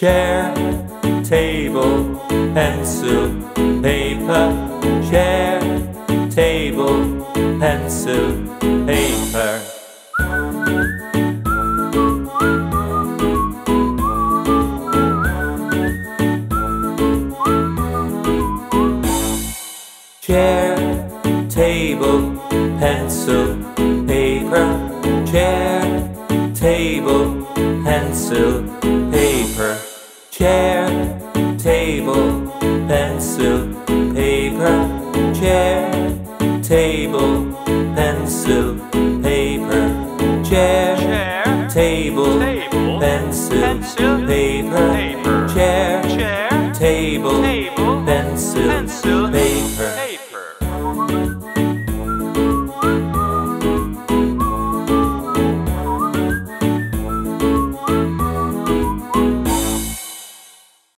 chair, table, pencil, paper, chair, table, pencil, paper. Chair, table, pencil, paper, chair, table, pencil, chair, table, pencil, paper, chair, table, pencil, paper, chair, chair table, table, pencil, pencil paper, paper, chair, chair table, table, pencil, pencil